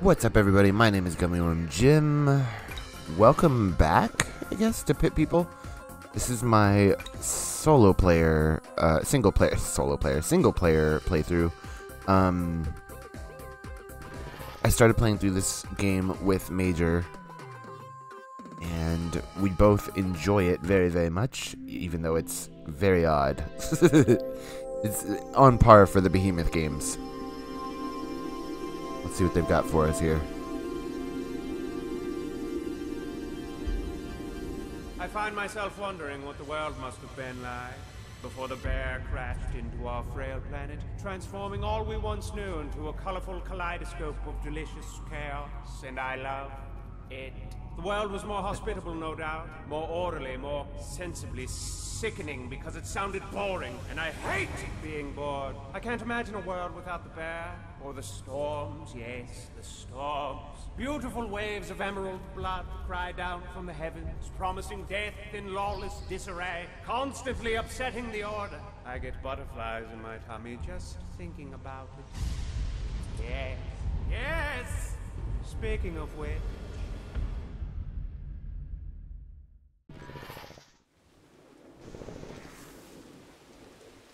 What's up, everybody? My name is Gummy Worm Jim. Welcome back, I guess, to Pit People. This is my solo player, uh, single player, solo player, single player playthrough. Um, I started playing through this game with Major, and we both enjoy it very, very much, even though it's very odd. it's on par for the Behemoth games. Let's see what they've got for us here. I find myself wondering what the world must have been like before the bear crashed into our frail planet, transforming all we once knew into a colorful kaleidoscope of delicious chaos, and I love it. The world was more hospitable, no doubt, more orderly, more sensibly sickening because it sounded boring, and I hate being bored. I can't imagine a world without the bear, or the storms, yes, the storms. Beautiful waves of emerald blood cry down from the heavens, promising death in lawless disarray, constantly upsetting the order. I get butterflies in my tummy just thinking about it. Yes, yes! Speaking of which,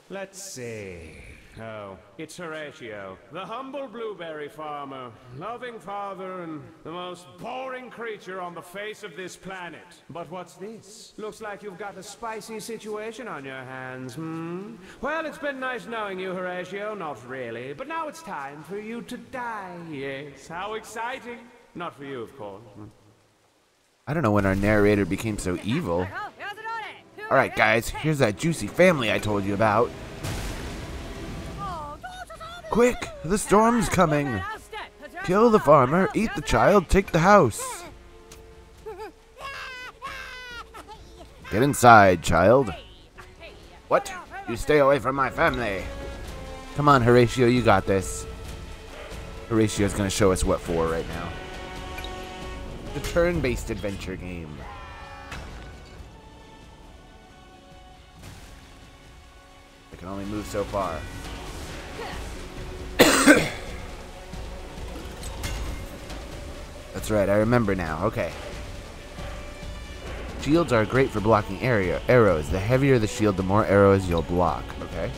Let's see. Oh, it's Horatio, the humble blueberry farmer, loving father, and the most boring creature on the face of this planet. But what's this? Looks like you've got a spicy situation on your hands, hmm? Well, it's been nice knowing you, Horatio. Not really. But now it's time for you to die. Yes, how exciting. Not for you, of course. I don't know when our narrator became so evil. Alright, guys, here's that juicy family I told you about. Quick, the storm's coming. Kill the farmer, eat the child, take the house. Get inside, child. What? You stay away from my family. Come on, Horatio, you got this. Horatio's gonna show us what for right now. The turn-based adventure game. I can only move so far. That's right, I remember now. Okay. Shields are great for blocking area arrows. The heavier the shield, the more arrows you'll block. Okay.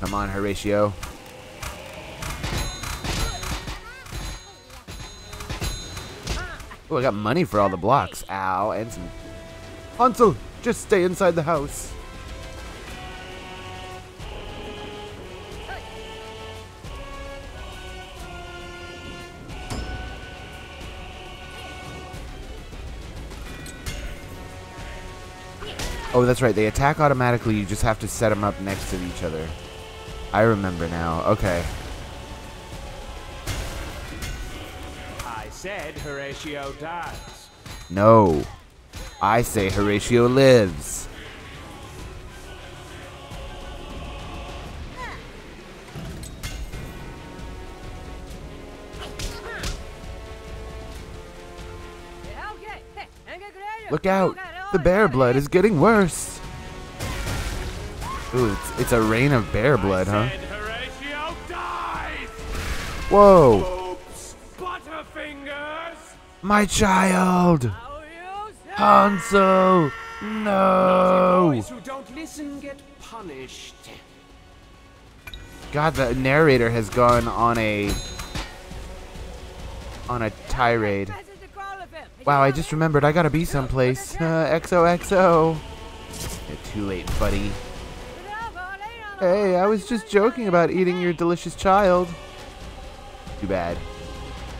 Come on, Horatio. Oh, I got money for all the blocks. Ow, and some... Hansel, just stay inside the house. Oh, that's right. They attack automatically. You just have to set them up next to each other. I remember now. Okay. I said Horatio dies. No. I say Horatio lives. Look out! The bear blood is getting worse. Ooh, it's, it's a rain of bear blood, huh? Said Horatio dies. Whoa! Oops, My child! Hansel! No! Boys who don't listen get punished. God, the narrator has gone on a on a tirade. Wow, I just remembered I gotta be someplace. Uh, XOXO. Yeah, too late, buddy. Hey, I was just joking about eating your delicious child. Too bad.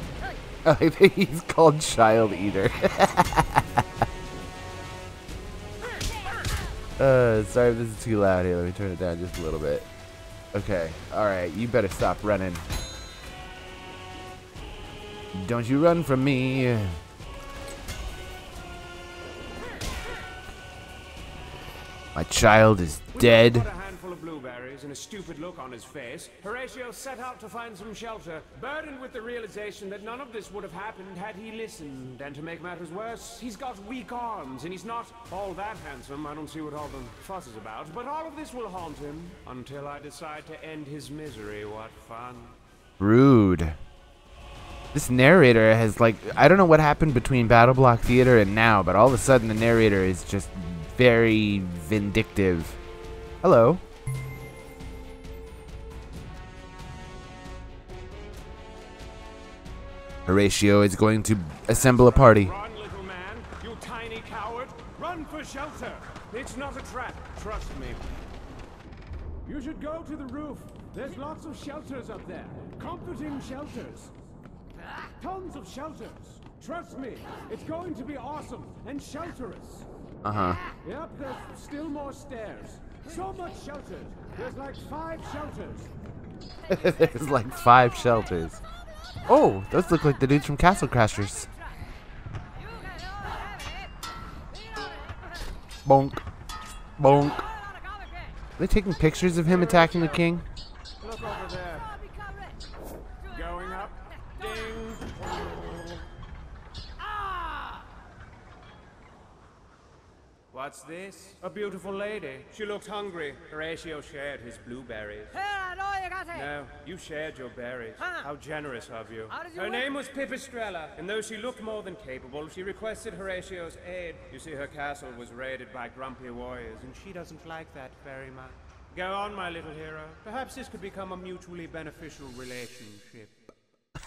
I think he's called Child Eater. uh, sorry if this is too loud here. Let me turn it down just a little bit. Okay, alright, you better stop running. Don't you run from me. My child is dead. A handful of blueberries and a stupid look on his face, Horatio set out to find some shelter, burdened with the realization that none of this would have happened had he listened. And to make matters worse, he's got weak arms, and he's not all that handsome. I don't see what all the fuss is about. But all of this will haunt him until I decide to end his misery. What fun. Rude. This narrator has like I don't know what happened between BattleBlock Theater and now, but all of a sudden the narrator is just very vindictive. Hello. Horatio is going to assemble a party. Run, little man, you tiny coward. Run for shelter. It's not a trap. Trust me. You should go to the roof. There's lots of shelters up there. Comforting shelters. Tons of shelters. Trust me, it's going to be awesome and shelterous. Uh huh. Yep, there's still more stairs. So much shelter. There's like five shelters. There's like five shelters. Oh, those look like the dudes from Castle Crashers. Bonk. Bonk. Are they taking pictures of him attacking the king? Look over there. Going up. Ding. What's this? A beautiful lady. She looked hungry. Horatio shared his blueberries. No, you shared your berries. Huh. How generous of you. You Her win? name was Pipistrella, and though she looked more than capable, she requested Horatio's aid. You see, her castle was raided by grumpy warriors, and she doesn't like that very much. Go on, my little hero. Perhaps this could become a mutually beneficial relationship.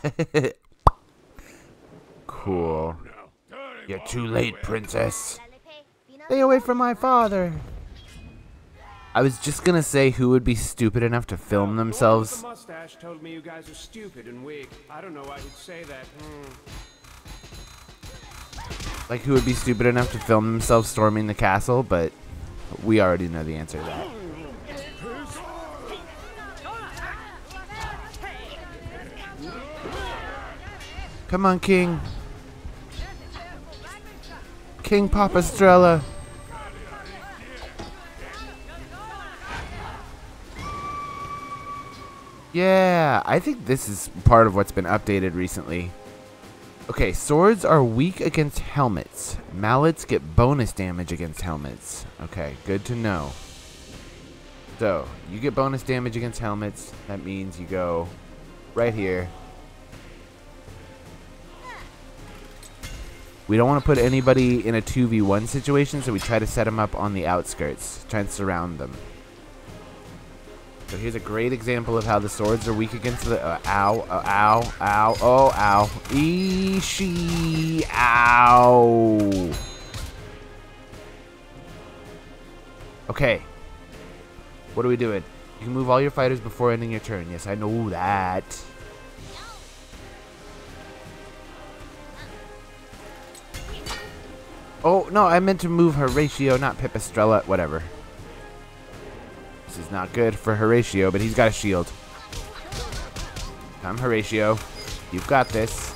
Cool. You're too late, princess. Stay away from my father. I was just gonna say who would be stupid enough to film The themselves. the mustache told me you guys are stupid and weak. I don't know why he'd say that. Hmm. Like who would be stupid enough to film themselves storming the castle, but we already know the answer to that. Come on, King. King Papastrella. Yeah, I think this is part of what's been updated recently. Okay, swords are weak against helmets. Mallets get bonus damage against helmets. Okay, good to know. So, you get bonus damage against helmets. That means you go right here. We don't want to put anybody in a 2v1 situation, so we try to set them up on the outskirts. Try and surround them. So here's a great example of how the swords are weak against the. Uh, ow, uh, ow, ow, oh, ow. Ishi, ow. Okay. What are we doing? You can move all your fighters before ending your turn. Yes, I know that. Oh, no, I meant to move Horatio, not Pipistrella. Whatever. Is not good for Horatio, but he's got a shield. Come, Horatio. You've got this.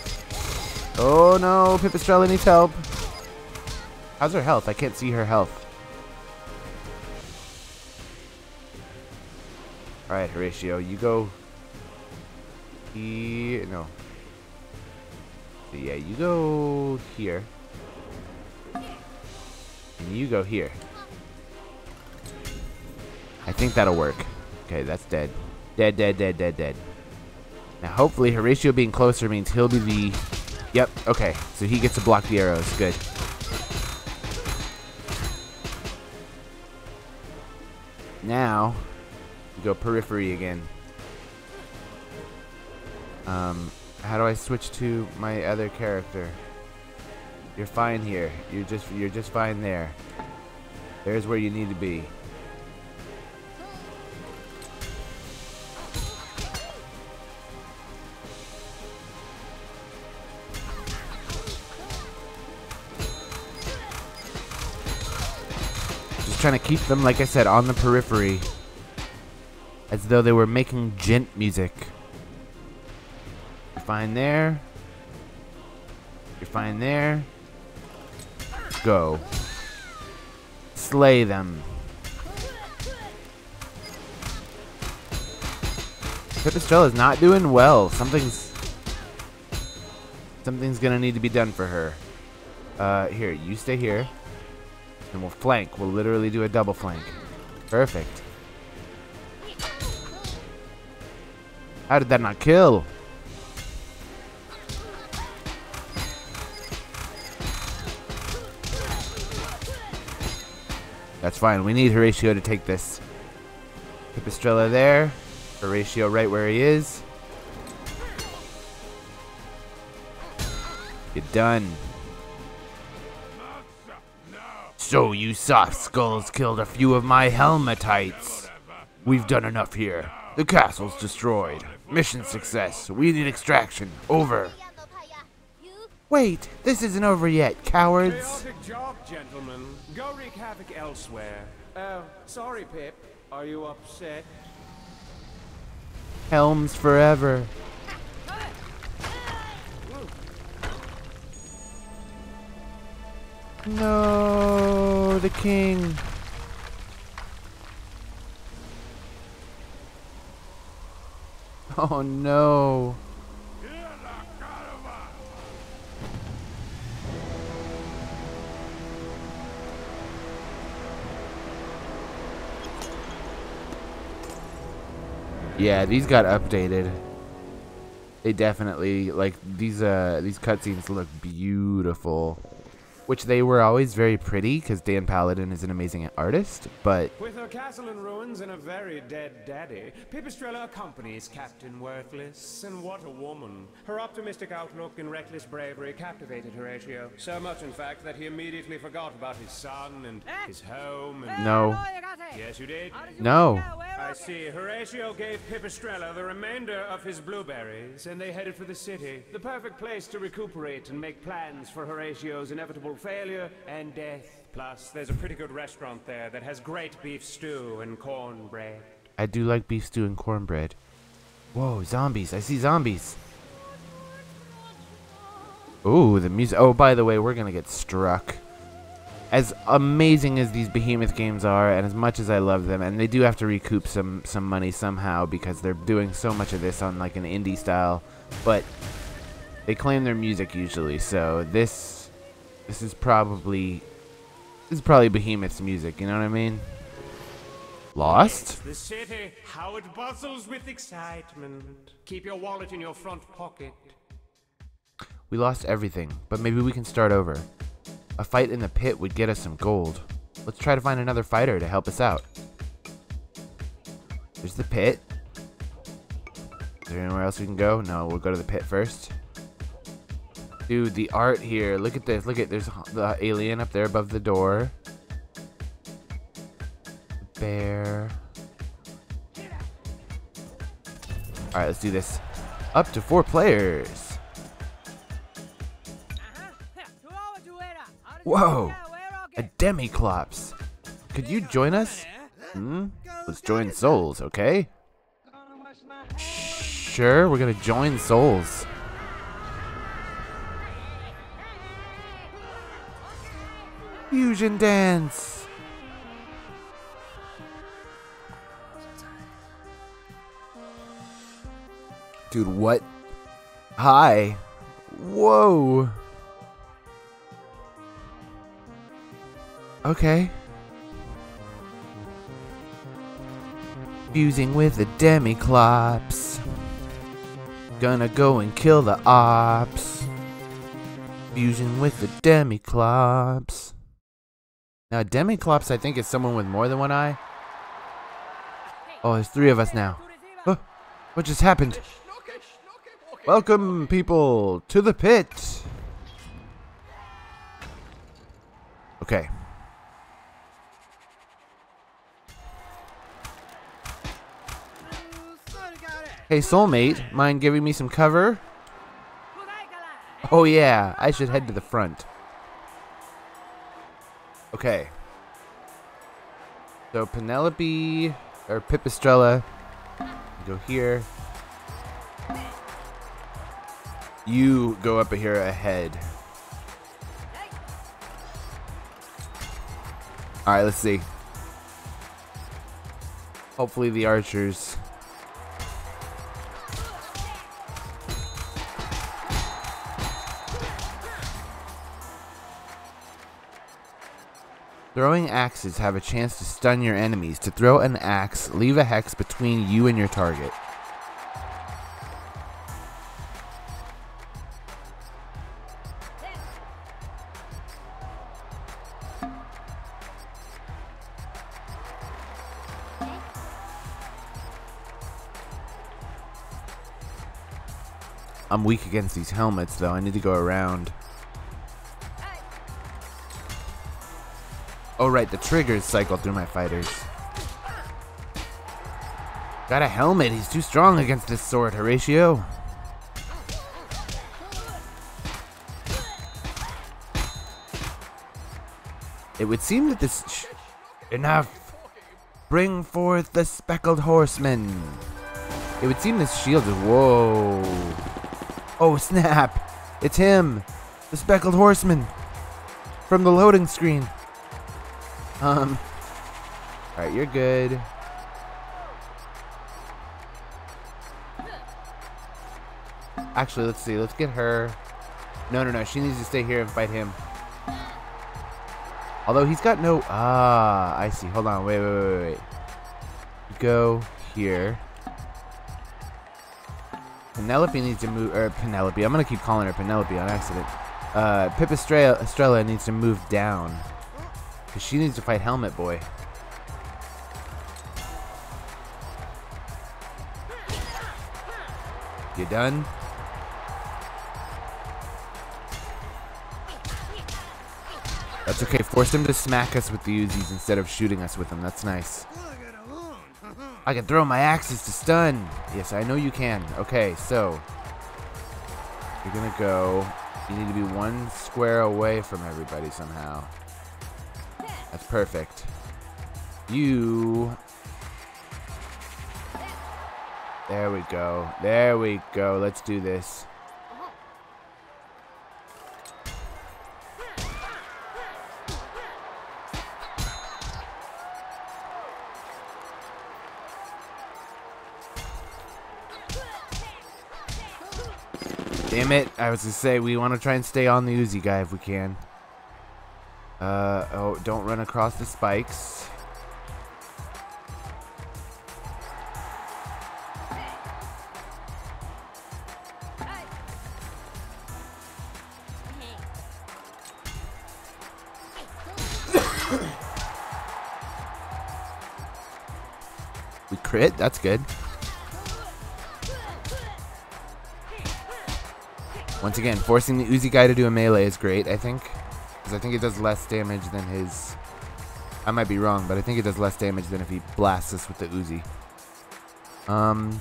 Oh no, Pipistrella needs help. How's her health? I can't see her health. Alright, Horatio, you go here. No. Yeah, you go here. And you go here. I think that'll work. Okay, that's dead. Dead, dead, dead, dead, dead. Now, hopefully, Horatio being closer means he'll be the... Yep, okay. So he gets to block the arrows. Good. Now, go periphery again. Um, how do I switch to my other character? You're fine here. You're just you're just fine there. There's where you need to be. Trying to keep them, like I said, on the periphery. As though they were making gent music. You're fine there. You're fine there. Go. Slay them. Pipistrella is not doing well. Something's something's gonna need to be done for her. Uh, here, you stay here, and we'll flank. We'll literally do a double flank. Perfect. How did that not kill? That's fine. We need Horatio to take this. Pipistrella there. Horatio right where he is. Get done. So you soft skulls killed a few of my helmetites. We've done enough here. The castle's destroyed. Mission success. We need extraction. Over. Wait, this isn't over yet, cowards. Chaotic job, gentlemen. Go wreak havoc elsewhere. Oh, sorry, Pip. Are you upset? Helms forever. No, the king. Oh no. Yeah, these got updated. They definitely like these uh these cutscenes look beautiful. Which they were always very pretty because Dan Paladin is an amazing artist, but With her castle in ruins and a very dead daddy, Pipistrella accompanies Captain Worthless, and what a woman. Her optimistic outlook and reckless bravery captivated Horatio. So much, in fact, that he immediately forgot about his son and his home and... no. Yes, you did? No. I see. Horatio gave Pipistrella the remainder of his blueberries, and they headed for the city. The perfect place to recuperate and make plans for Horatio's inevitable failure and death. Plus, there's a pretty good restaurant there that has great beef stew and cornbread. I do like beef stew and cornbread. Whoa, zombies. I see zombies. Ooh, the music. Oh, by the way, we're going to get struck. As amazing as these behemoth games are, and as much as I love them, and they do have to recoup some, some money somehow because they're doing so much of this on like an indie style, but they claim their music usually, so this this is probably this is probably Behemoth's music, you know what I mean? Lost? The city, how it bustles with excitement. Keep your wallet in your front pocket. We lost everything, but maybe we can start over. A fight in the pit would get us some gold. Let's try to find another fighter to help us out. There's the pit. Is there anywhere else we can go? No, we'll go to the pit first. Dude, the art here. Look at this. Look at there's the alien up there above the door. Bear. Alright, let's do this. Up to four players. Whoa! A Demiclops. Could you join us? Hmm? Let's join Souls, okay? Sure, we're gonna join Souls. Fusion dance! Dude, what? Hi. Whoa. Okay. Fusing with the Demiclops. Gonna go and kill the ops. Fusing with the Demiclops. Now, Demiclops, I think, is someone with more than one eye. Oh, there's three of us now. Oh, what just happened? Welcome, people, to the pit. Okay. Hey, soulmate, mind giving me some cover? Oh yeah, I should head to the front. Okay. So Penelope or Pipistrella go here. You go up here ahead. Alright, let's see. Hopefully the archers Throwing axes have a chance to stun your enemies. To throw an axe, leave a hex between you and your target. I'm weak against these helmets, though. I need to go around. Oh, right. The triggers cycle through my fighters. Got a helmet. He's too strong against this sword, Horatio. It would seem that this... enough! Bring forth the speckled horseman! It would seem this shield is... Whoa! Oh, snap! It's him! The speckled horseman! From the loading screen! Um... Alright, you're good. Actually, let's see. Let's get her. No, no, no. She needs to stay here and fight him. Although he's got no... Ah, I see. Hold on. Wait, wait, wait, wait. Go here. Penelope needs to move... Or Penelope. I'm going to keep calling her Penelope on accident. Uh, Pipistrella Estrella needs to move down. Because she needs to fight Helmet Boy. You done? That's okay. Force him to smack us with the Uzis instead of shooting us with them. That's nice. I can throw my axes to stun. Yes, I know you can. Okay, so. You're to go. You need to be one square away from everybody somehow. That's perfect. You. There we go. There we go. Let's do this. Damn it. I was to say, we want to try and stay on the Uzi guy if we can. Uh, oh, don't run across the spikes. we crit, that's good. Once again, forcing the Uzi guy to do a melee is great, I think. I think it does less damage than his... I might be wrong, but I think it does less damage than if he blasts us with the Uzi. Um...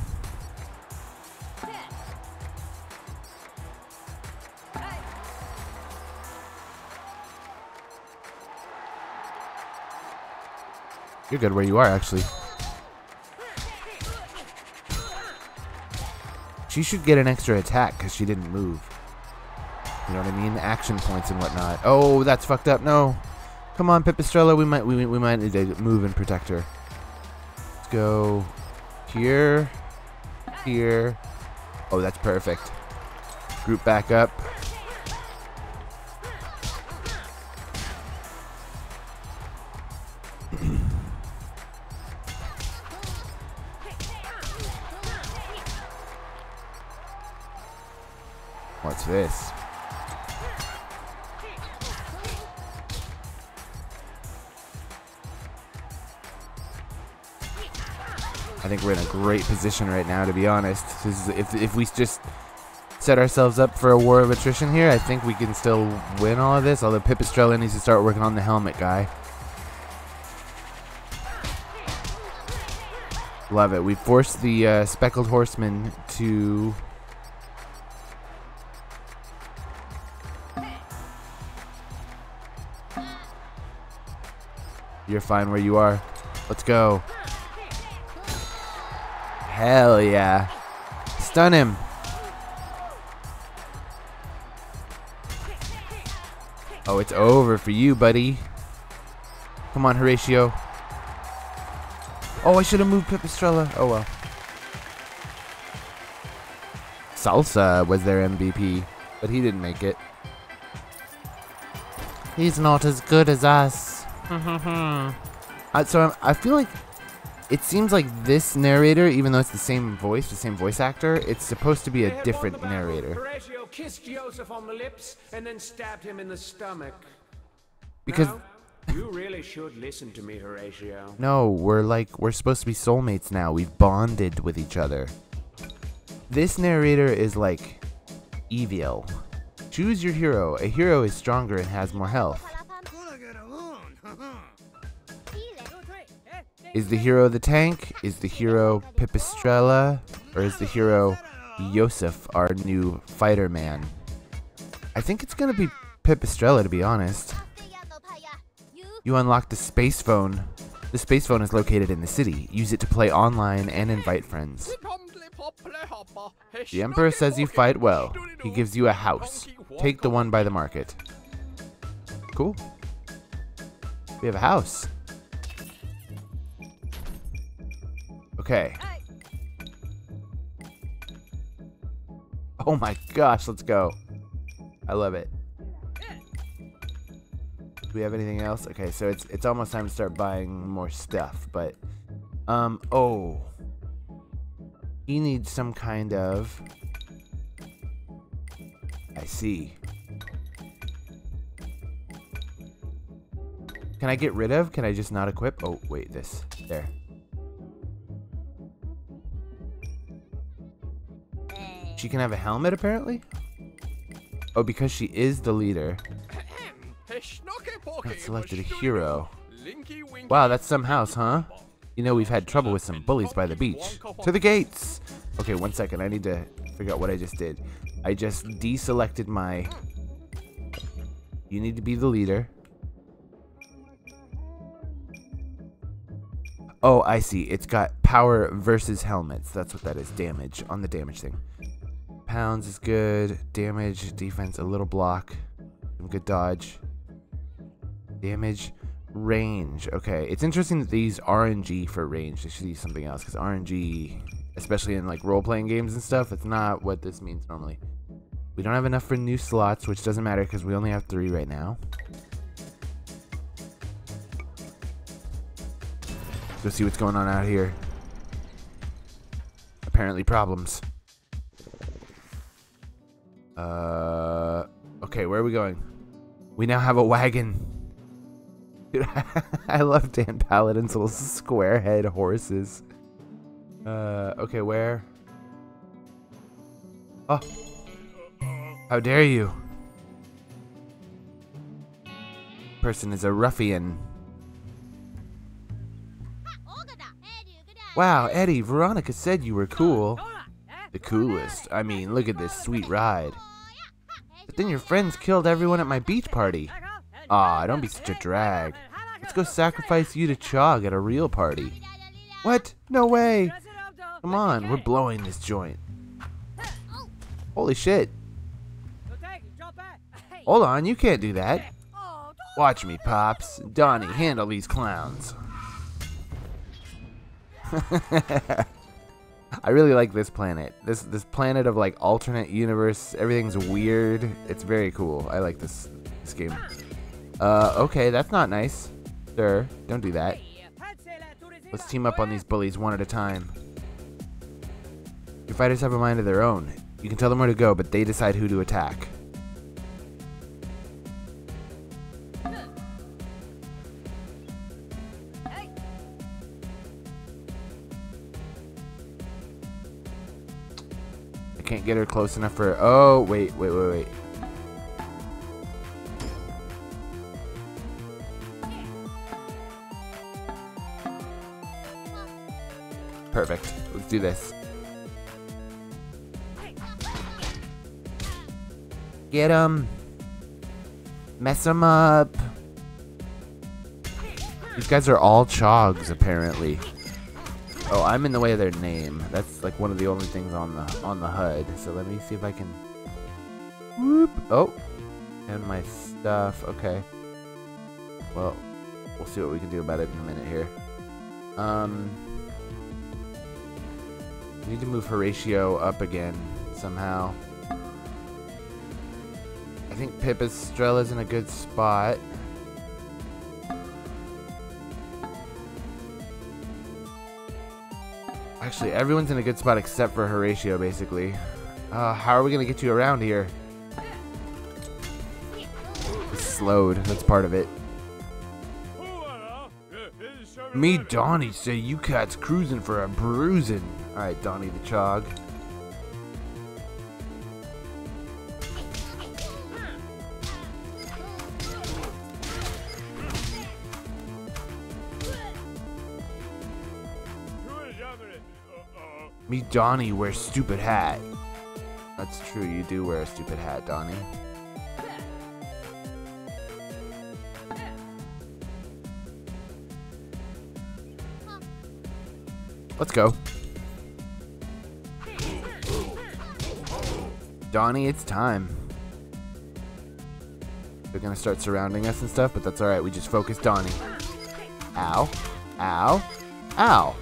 You're good where you are, actually. She should get an extra attack because she didn't move. You know what I mean? Action points and whatnot. Oh, that's fucked up. No. Come on, Pipistrella. We might we, we might need to move and protect her. Let's go here, here. Oh, that's perfect. Group back up. What's this? Think we're in a great position right now, to be honest. If, if we just set ourselves up for a war of attrition here, I think we can still win all of this. Although Pipistrella needs to start working on the helmet guy. Love it. We forced the uh, speckled horseman to You're fine where you are. Let's go. Hell yeah. Stun him. Oh, it's over for you, buddy. Come on, Horatio. Oh, I should have moved Pipistrella. Oh, well. Salsa was their MVP, but he didn't make it. He's not as good as us. uh, so I'm, I feel like it seems like this narrator, even though it's the same voice, the same voice actor, it's supposed to be a different narrator. Horatio kissed Yosef on the lips and then stabbed him in the stomach. Because Now, you really should listen to me, Horatio. no, we're like we're supposed to be soulmates now. We've bonded with each other. This narrator is like evil. Choose your hero. A hero is stronger and has more health. Is the hero the tank? Is the hero Pipistrella? Or is the hero Yosef, our new fighter man? I think it's gonna be Pipistrella to be honest. You unlock the space phone. The space phone is located in the city. Use it to play online and invite friends. The Emperor says you fight well. He gives you a house. Take the one by the market. Cool. We have a house. Okay. Oh my gosh, let's go. I love it. Do we have anything else? Okay, so it's it's almost time to start buying more stuff, but um oh. He needs some kind of I see. Can I get rid of? Can I just not equip? Oh, wait, this. There. She can have a helmet, apparently? Oh, because she is the leader. Not selected a hero. Wow, that's some house, huh? You know, we've had trouble with some bullies by the beach. To the gates! Okay, one second. I need to figure out what I just did. I just deselected my... You need to be the leader. Oh, I see. It's got power versus helmets. That's what that is. Damage on the damage thing. Pounds is good. Damage, defense, a little block. Good dodge. Damage, range. Okay, it's interesting that they use RNG for range. They should use something else because RNG, especially in like role-playing games and stuff, it's not what this means normally. We don't have enough for new slots, which doesn't matter because we only have three right now. Let's go see what's going on out here. Apparently problems. Uh, okay, where are we going? We now have a wagon. Dude, I love Dan Paladin's little square head horses. Uh, okay, where? Oh. How dare you? Person is a ruffian. Wow, Eddie, Veronica said you were cool. The coolest. I mean, look at this sweet ride. But then your friends killed everyone at my beach party. Aw, don't be such a drag. Let's go sacrifice you to Chog at a real party. What? No way! Come on, we're blowing this joint. Holy shit. Hold on, you can't do that. Watch me, Pops. Donnie, handle these clowns. I really like this planet. This this planet of like alternate universe. Everything's weird. It's very cool. I like this this game. Uh, okay, that's not nice. Sir, don't do that. Let's team up on these bullies one at a time. Your fighters have a mind of their own. You can tell them where to go, but they decide who to attack. Get her close enough for. Oh, wait, wait, wait, wait. Perfect. Let's do this. Get him. Mess him up. These guys are all chogs, apparently. Oh, I'm in the way of their name. That's like one of the only things on the on the HUD. So let me see if I can. Whoop. Oh, and my stuff. Okay. Well, we'll see what we can do about it in a minute here. Um, we need to move Horatio up again somehow. I think Pipistrelle's in a good spot. Actually, everyone's in a good spot except for Horatio, basically. Uh, how are we gonna get you around here? Slowed. That's part of it. Me, Donnie, say you cats cruising for a bruising. Alright, Donnie the Chog. Me, Donnie, wear stupid hat. That's true, you do wear a stupid hat, Donnie. Let's go. Donnie, it's time. They're gonna start surrounding us and stuff, but that's alright. We just focus Donnie. Ow. Ow. Ow.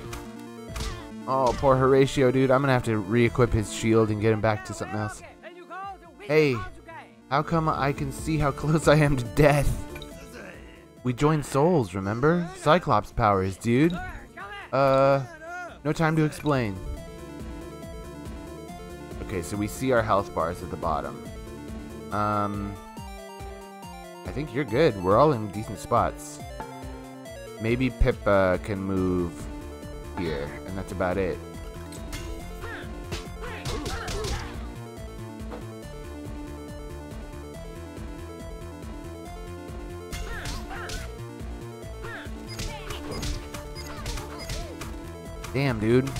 Oh, poor Horatio, dude. I'm gonna have to re-equip his shield and get him back to something else. Hey, how come I can see how close I am to death? We joined souls, remember? Cyclops powers, dude. Uh, no time to explain. Okay, so we see our health bars at the bottom. Um, I think you're good. We're all in decent spots. Maybe Pippa can move here, and that's about it. Damn, dude.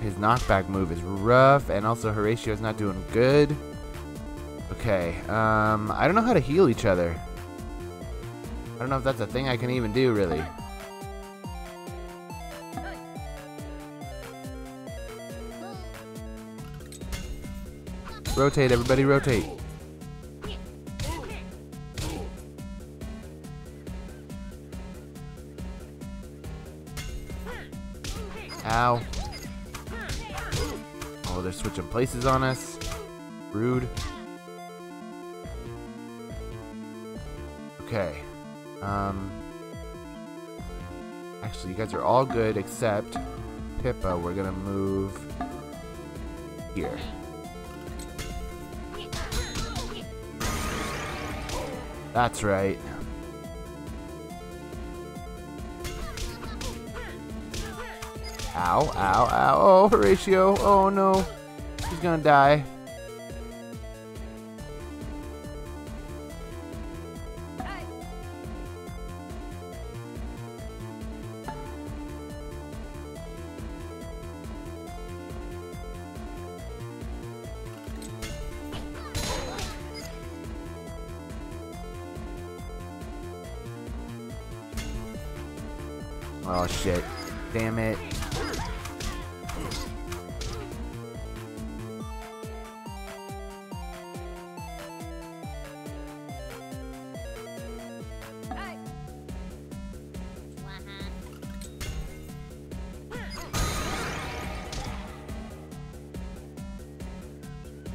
His knockback move is rough, and also Horatio's not doing good. Okay, um, I don't know how to heal each other. I don't know if that's a thing I can even do, really. Rotate, everybody, rotate. Ow. Oh, they're switching places on us. Rude. Okay. Um. Actually, you guys are all good except Pippa. We're gonna move here. That's right. Ow, ow, ow. Oh, Horatio. Oh, no. He's gonna die. Oh, shit. Damn it.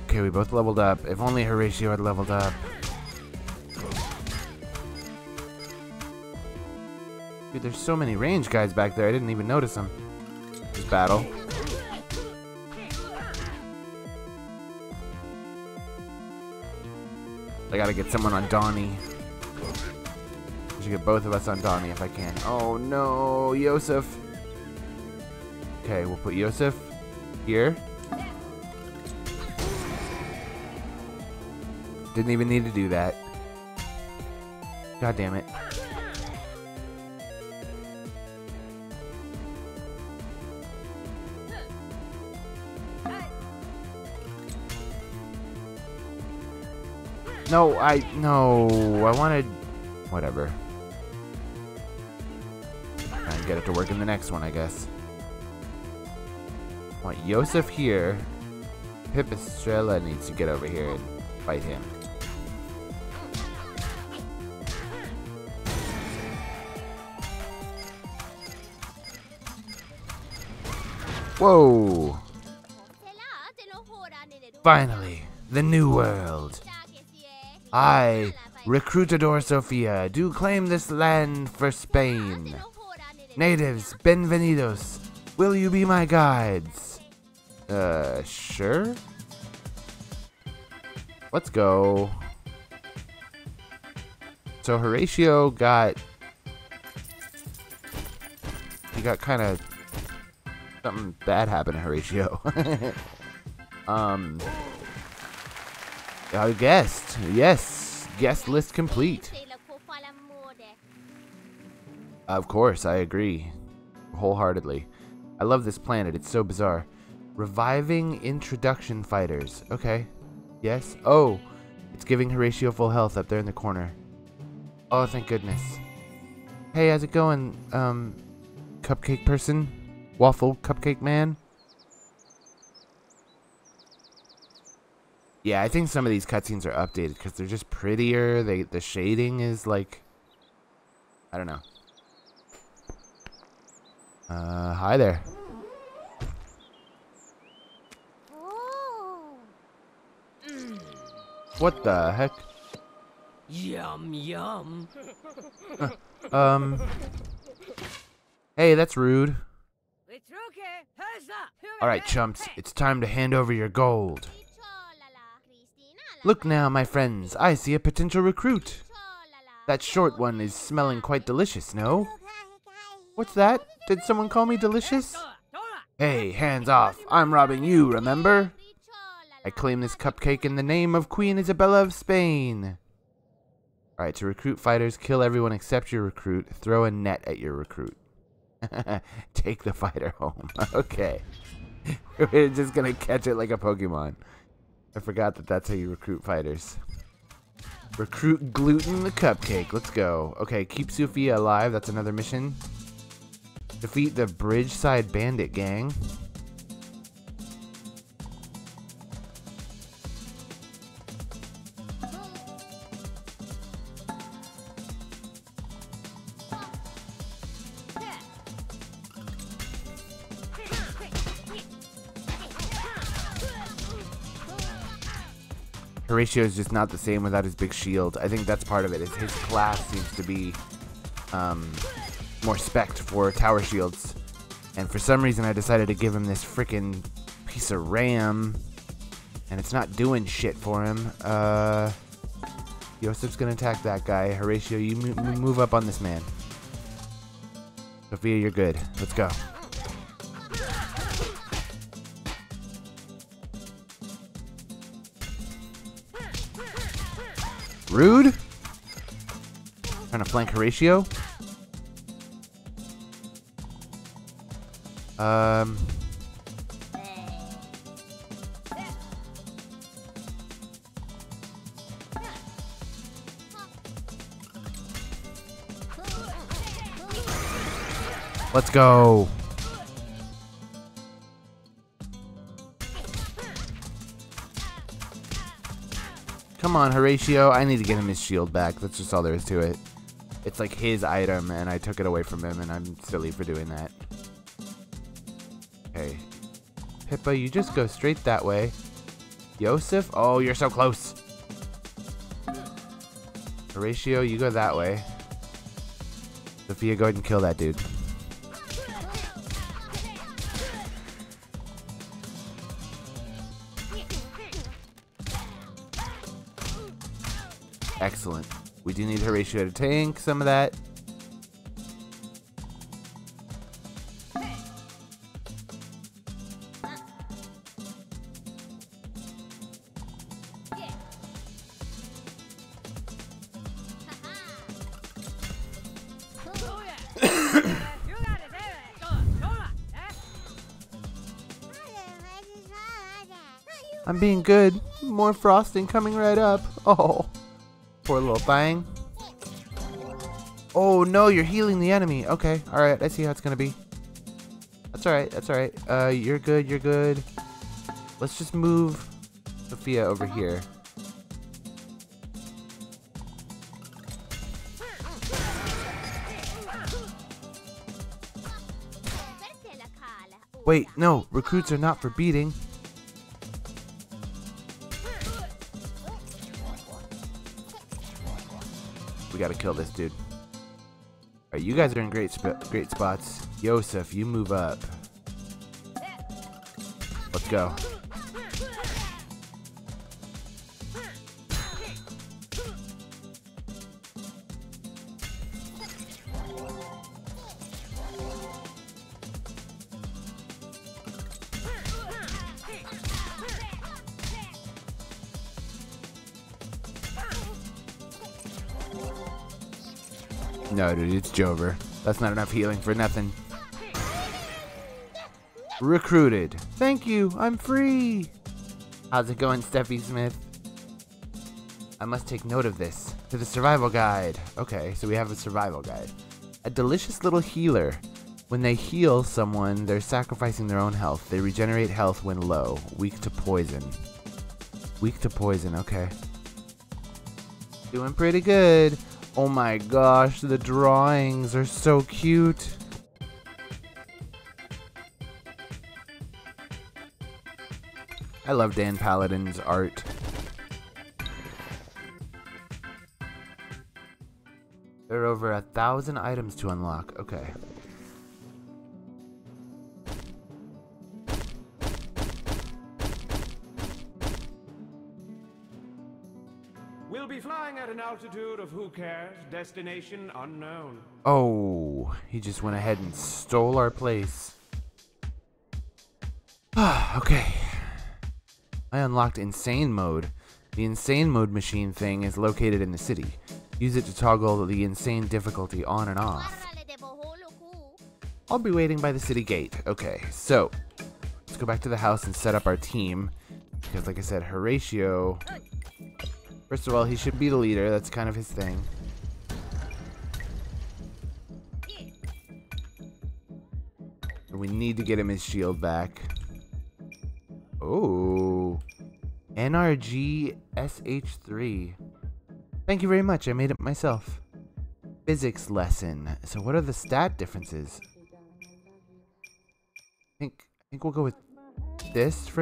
Okay, we both leveled up. If only Horatio had leveled up. Dude, there's so many range guys back there. I didn't even notice them. This battle. I gotta get someone on Donnie. I should get both of us on Donnie if I can. Oh no, Yosef. Okay, we'll put Yosef here. Didn't even need to do that. God damn it. No, I no, I wanted whatever. Try and get it to work in the next one, I guess. I want Yosef here. Pipistrella needs to get over here and fight him. Whoa! Finally, the new world. I, Recrutador Sofia, do claim this land for Spain. Natives, benvenidos. Will you be my guides? Uh, sure. Let's go. So Horatio got... He got kind of... Something bad happened to Horatio. um... I guest. Yes. Guest list complete. Of course, I agree. Wholeheartedly. I love this planet. It's so bizarre. Reviving introduction fighters. Okay. Yes. Oh, it's giving Horatio full health up there in the corner. Oh, thank goodness. Hey, how's it going, um, cupcake person? Waffle cupcake man? Yeah, I think some of these cutscenes are updated because they're just prettier. They the shading is like, I don't know. Uh, hi there. What the heck? Yum yum. um. Hey, that's rude. Alright, chumps, it's time to hand over your gold. Look now, my friends, I see a potential recruit. That short one is smelling quite delicious, no? What's that? Did someone call me delicious? Hey, hands off. I'm robbing you, remember? I claim this cupcake in the name of Queen Isabella of Spain. Alright, to recruit fighters, kill everyone except your recruit. Throw a net at your recruit. Take the fighter home. okay. We're just gonna catch it like a Pokemon. I forgot that that's how you recruit fighters. Recruit Gluten the Cupcake. Let's go. Okay, keep Sophia alive. That's another mission. Defeat the Bridgeside Bandit Gang. Horatio is just not the same without his big shield. I think that's part of it. Is his class seems to be um, more spec for tower shields, and for some reason I decided to give him this freaking piece of RAM, and it's not doing shit for him. Uh, Yosef's gonna attack that guy. Horatio, you move up on this man. Sophia, you're good. Let's go. Rude. Trying to flank Horatio. Um. Let's go. On, Horatio. I need to get him his shield back. That's just all there is to it. It's like his item, and I took it away from him, and I'm silly for doing that. Okay. Pippa, you just go straight that way. Yosef? Oh, you're so close. Horatio, you go that way. Sophia, go ahead and kill that dude. Excellent. We do need Horatio to tank some of that. I'm being good. More frosting coming right up. Oh. Poor little thing. Oh no, you're healing the enemy. Okay, alright, I see how it's gonna be. That's alright, that's alright. Uh, you're good, you're good. Let's just move Sophia over here. Wait, no, recruits are not for beating. gotta kill this dude. Alright, you guys are in great sp great spots. Yosef, you move up. Let's go. Dude, it's Jover. That's not enough healing for nothing. Recruited. Thank you, I'm free. How's it going, Steffi Smith? I must take note of this. To the survival guide. Okay, so we have a survival guide. A delicious little healer. When they heal someone, they're sacrificing their own health. They regenerate health when low. Weak to poison. Weak to poison, okay. Doing pretty good. Oh my gosh, the drawings are so cute. I love Dan Paladin's art. There are over a thousand items to unlock. Okay. Altitude of who cares, destination unknown. Oh, he just went ahead and stole our place. Okay. I unlocked insane mode. The insane mode machine thing is located in the city. Use it to toggle the insane difficulty on and off. I'll be waiting by the city gate. Okay, so let's go back to the house and set up our team. Because, like I said, Horatio. First of all, he should be the leader. That's kind of his thing. And we need to get him his shield back. Oh. NRG SH3. Thank you very much. I made it myself. Physics lesson. So what are the stat differences? I think I think we'll go with this for now.